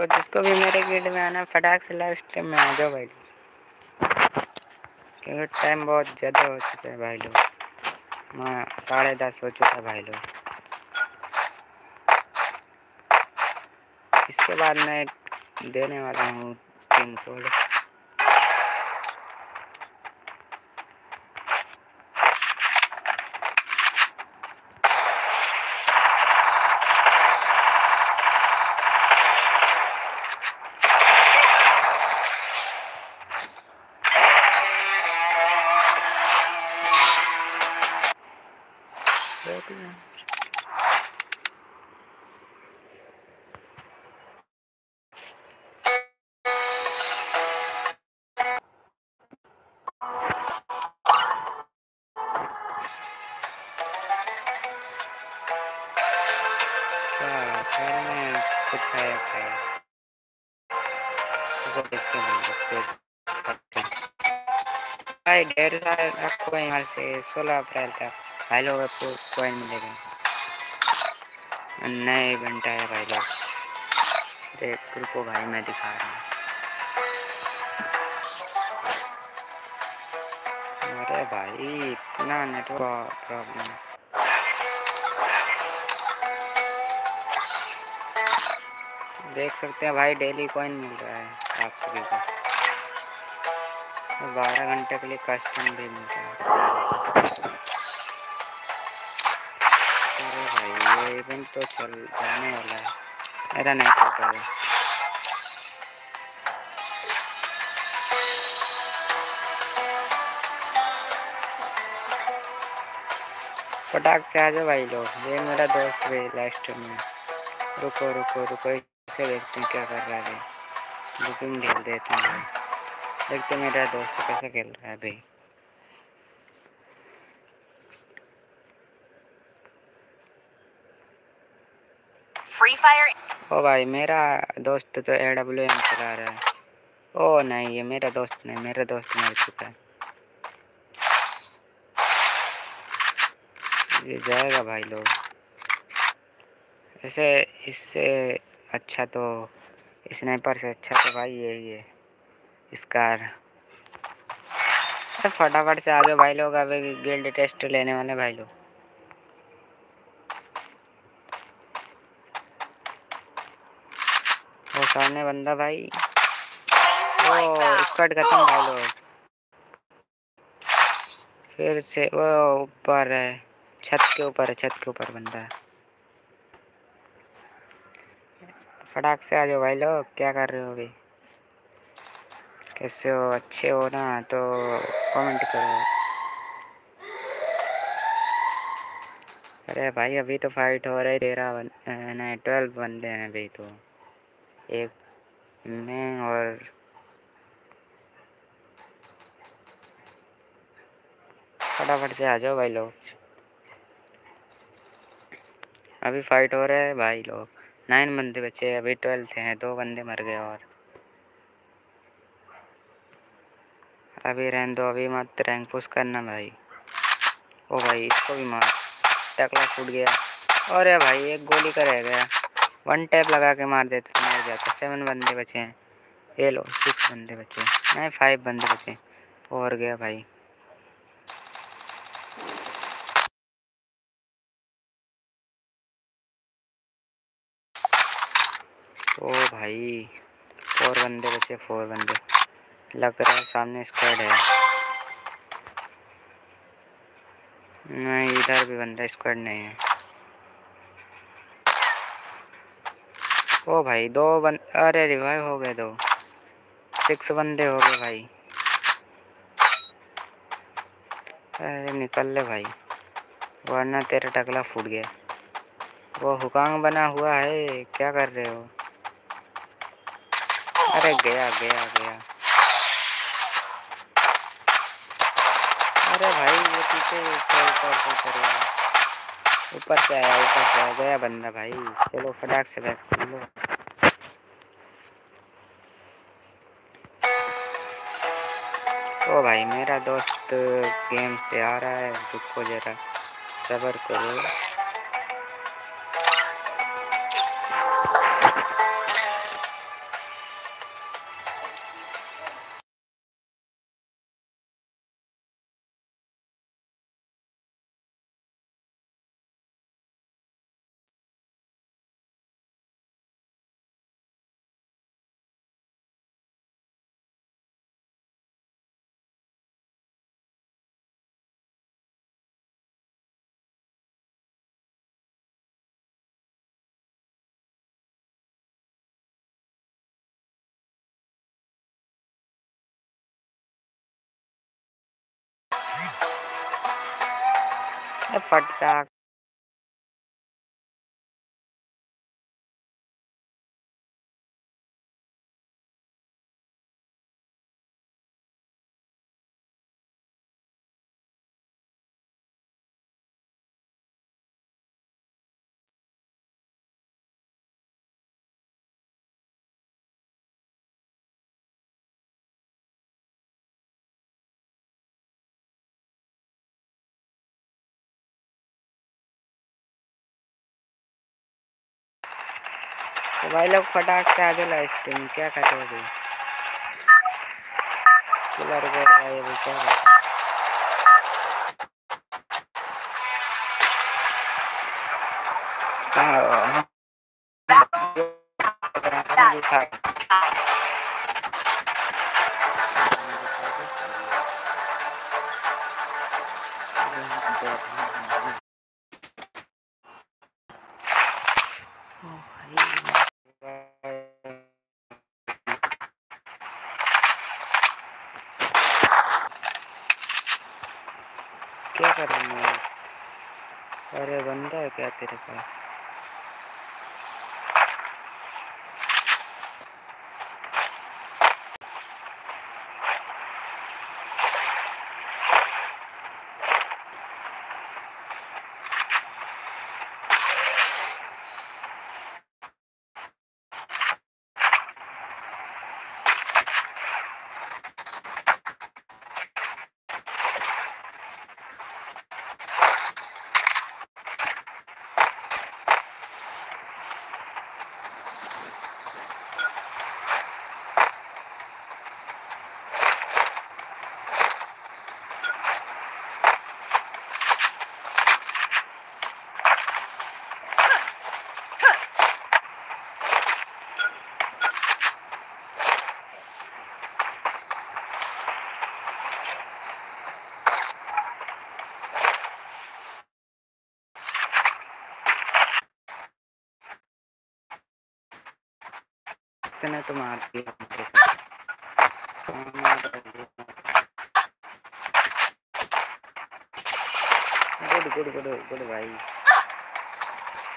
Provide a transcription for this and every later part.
तो जिसको भी मेरे गिल्ड में आना, फटाक से लाइव स्ट्रीम में आ जाओ भाई क्योंकि टाइम बहुत ज़्यादा हो चुका है भाई लोग। मैं साढ़े दस हो चुका है भाई लोग। इसके बाद मैं देने वाला हूँ पिन कोड। कुछ है है वो देखते हैं भाई ढेर सारे आपको यहाँ से सोलह अप्रैल तक भाई लोग आपको कॉइन मिलेगा नए इवेंट आया भाई लोग। देख रुको भाई मैं दिखा रहा हूँ। अरे भाई, इतना नेटवर्क प्रॉब्लम देख सकते हैं भाई डेली कॉइन मिल रहा है आप सभी को बारह घंटे के लिए कस्टम भी मिल रहा है। अरे भाई, ये इवेंट तो चल, जाने वाला है। मेरा नहीं चल पाएगा। फटाक से आ जाओ भाई लोग। ये मेरा दोस्त भी लास्ट में रुको रुको रुको। इसे देखते हैं क्या कर रहा है भाई बुकिंग ढेल देते हैं भाई देखते मेरा दोस्त कैसे खेल रहा है भाई फ्री फायर ओ भाई मेरा दोस्त तो ए डब्ल्यू एम चला रहा है। ओ नहीं ये मेरा दोस्त नहीं मेरा दोस्त मर चुका है। ये जाएगा भाई लोग। ऐसे इससे अच्छा तो स्नाइपर से अच्छा तो भाई यही है इसकार तो फटाफट से आ जाओ भाई लोग, अभी गिल्ड टेस्ट लेने वाले भाई लोग। वो सामने बंदा भाई। वो स्क्वाड खत्म भाई लोग। फिर से वो ऊपर है। छत के ऊपर है, छत के ऊपर बंदा है। फटाक से आ जाओ भाई लोग, क्या कर रहे हो अभी? कैसे हो? अच्छे हो ना? तो कमेंट करो। अरे भाई, अभी तो फाइट हो रही तेरह नहीं ट्वेल्व बंदे हैं अभी तो। एक मैं और फटाफट से आ जाओ भाई लोग। अभी फाइट हो रहे हैं भाई लोग। नाइन बंदे बचे अभी ट्वेल्थ हैं, दो बंदे मर गए और। अभी रहने दो, अभी मत रैंक पुश करना भाई। ओ भाई, इसको भी मार। टकला फूट गया। और भाई, एक गोली का रह गया। वन टैप लगा के मार देते तो मर जाता। सेवन बंदे बचे हैं। ये लो सिक्स बंदे बचे नहीं फाइव बंदे बचे और गया भाई। ओ भाई फोर बंदे बचे फोर बंदे। लग रहा है सामने स्क्वाड है। नहीं, इधर भी बंदा स्क्वाड नहीं है। ओ भाई, दो बंद अरे रिवाइव हो गए दो। सिक्स बंदे हो गए भाई। अरे निकल ले भाई, वरना तेरा टकला फूट गया। वो हुकांग बना हुआ है, क्या कर रहे हो? अरे गया गया गया। अरे भाई, ये पीछे ऊपर ऊपर ऊपर से आया, ऊपर से आया। गया बंदा भाई। चलो, फटाक से बैठ लो। ओ भाई, मेरा दोस्त गेम से आ रहा है। रुको जरा। सबर करो। फटाक तो भाई लोग फटाक से आ जाओ लाइव स्ट्रीम क्या कहते हो भाई किलर बोल भाई अभी क्या कहाँ क्या कर रहे अरे बंदा है क्या तेरे पास इतने तो मार दिया गुड गुड गुड गुड भाई।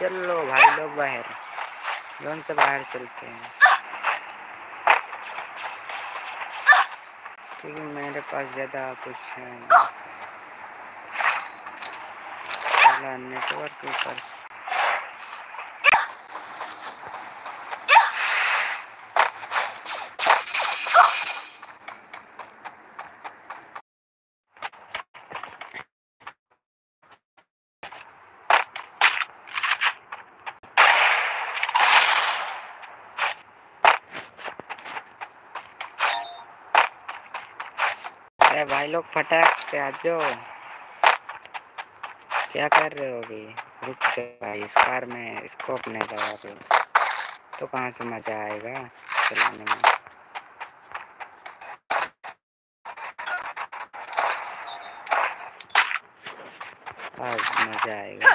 चलो भाई लोग बाहर। जोन से बाहर चलते हैं। क्योंकि मेरे पास ज़्यादा कुछ है नेटवर्क ऊपर भाई लोग फटाक से आ जाओ। क्या कर रहे हो अभी? रुक से भाई, इस कार में स्कोप नहीं लगा रहे तो कहाँ से मज़ा आएगा चलाने में? आज मज़ा आएगा।